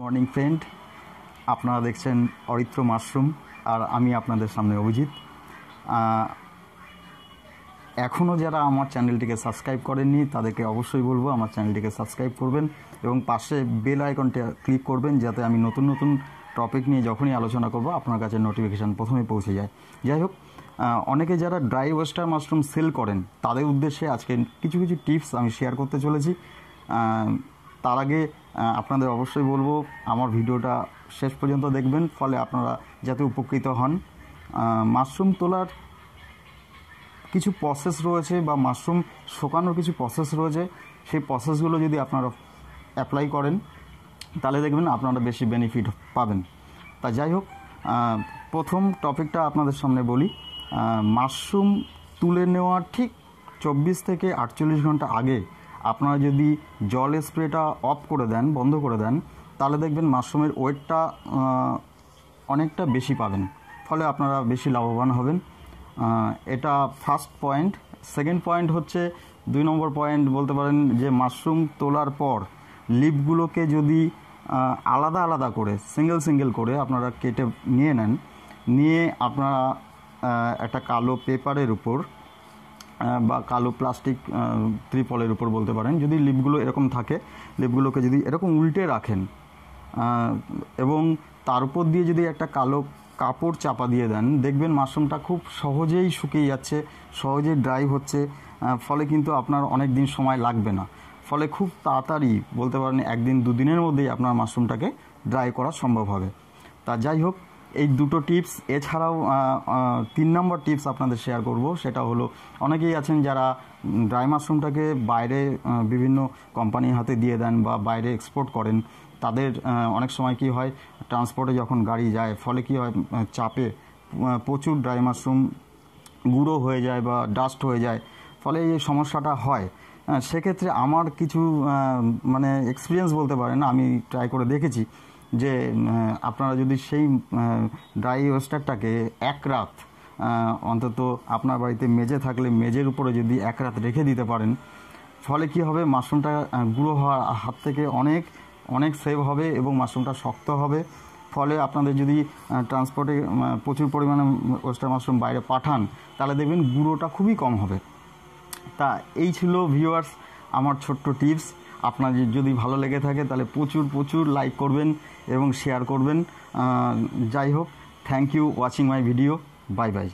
Morning friend, আপনারা দেখছেন Aritra mushroom আর আমি আপনাদের সামনে অভিজিৎ। এখনও যারা আমার চ্যানেলটিকে সাবস্ক্রাইব করেননি, তাদেরকে অবশ্যই বলব আমার চ্যানেলটিকে সাবস্ক্রাইব করবেন এবং পাশে বেল আইকনটা ক্লিক করবেন যাতে আমি নতুন নতুন টপিক নিয়ে যখনই আলোচনা করব, আপনার কাছে নোটিফিকেশান প্রথমে পৌঁছে যায়। যাই হোক অনেকে যারা ড্রাই ওয়েস্টার মাশরুম সেল করেন, তাদের উদ্দেশ্যে আজকে কিছু কিছু টিপস আমি শেয়ার করতে চলেছি। তার আগে আপনাদের অবশ্যই বলব, আমার ভিডিওটা শেষ পর্যন্ত দেখবেন, ফলে আপনারা যাতে উপকৃত হন। মাশরুম তোলার কিছু প্রসেস রয়েছে বা মাশরুম শুকানোর কিছু প্রসেস রয়েছে, সেই প্রসেসগুলো যদি আপনারা অ্যাপ্লাই করেন, তাহলে দেখবেন আপনারা বেশি বেনিফিট পাবেন। তা যাই হোক প্রথম টপিকটা আপনাদের সামনে বলি। মাশরুম তুলে নেওয়ার ঠিক চব্বিশ থেকে আটচল্লিশ ঘণ্টা আগে আপনারা যদি জল স্প্রেটা অফ করে দেন, বন্ধ করে দেন, তাহলে দেখবেন মাশরুমের ওয়েটটা অনেকটা বেশি পাবেন। ফলে আপনারা বেশি লাভবান হবেন। এটা ফার্স্ট পয়েন্ট সেকেন্ড পয়েন্ট হচ্ছে, দুই নম্বর পয়েন্ট বলতে পারেন যে মাশরুম তোলার পর লিপগুলোকে যদি আলাদা আলাদা করে সিঙ্গেল সিঙ্গেল করে আপনারা কেটে নিয়ে নেন, নিয়ে আপনারা একটা কালো পেপারের উপর বা কালো প্লাস্টিক ত্রিপলের উপর বলতে পারেন, যদি লিপগুলো এরকম থাকে, লিপগুলোকে যদি এরকম উল্টে রাখেন এবং তার উপর দিয়ে যদি একটা কালো কাপড় চাপা দিয়ে দেন, দেখবেন মাশরুমটা খুব সহজেই শুকিয়ে যাচ্ছে, সহজেই ড্রাই হচ্ছে ফলে কিন্তু আপনার অনেক দিন সময় লাগবে না। ফলে খুব তাড়াতাড়ি বলতে পারেন একদিন দুদিনের মধ্যেই আপনার মাশরুমটাকে ড্রাই করা সম্ভব হবে। তা যাই হোক এই দুটো টিপস এছাড়াও তিন নম্বর টিপস আপনাদের শেয়ার করব, সেটা হলো, অনেকেই আছেন যারা ড্রাই মাশরুমটাকে বাইরে বিভিন্ন কোম্পানির হাতে দিয়ে দেন বা বাইরে এক্সপোর্ট করেন, তাদের অনেক সময় কি হয় ট্রান্সপোর্টে যখন গাড়ি যায়, ফলে কি হয় চাপে প্রচুর ড্রাই মাশরুম গুঁড়ো হয়ে যায় বা ডাস্ট হয়ে যায়, ফলে এই সমস্যাটা হয়। সেক্ষেত্রে আমার কিছু মানে এক্সপিরিয়েন্স বলতে পারেন, আমি ট্রাই করে দেখেছি। যে আপনারা যদি সেই ড্রাই ওয়েস্টারটাকে এক রাত অন্তত আপনার বাড়িতে মেজে থাকলে মেজের উপরে যদি এক রাত রেখে দিতে পারেন, ফলে কি হবে? মাশরুমটা গুঁড়ো হওয়ার হাত থেকে অনেক অনেক সেভ হবে এবং মাশরুমটা শক্ত হবে। ফলে আপনাদের যদি ট্রান্সপোর্টে প্রচুর পরিমাণে ওয়েস্টার মাশরুম বাইরে পাঠান, তাহলে দেখবেন গুঁড়োটা খুবই কম হবে। তা এই ছিল ভিউয়ার্স আমার ছোট্ট টিপস আপনাদের যদি ভালো লেগে থাকে, তাহলে প্রচুর প্রচুর লাইক করবেন এবং শেয়ার করবেন। যাই হোক thank you watching my video bye bye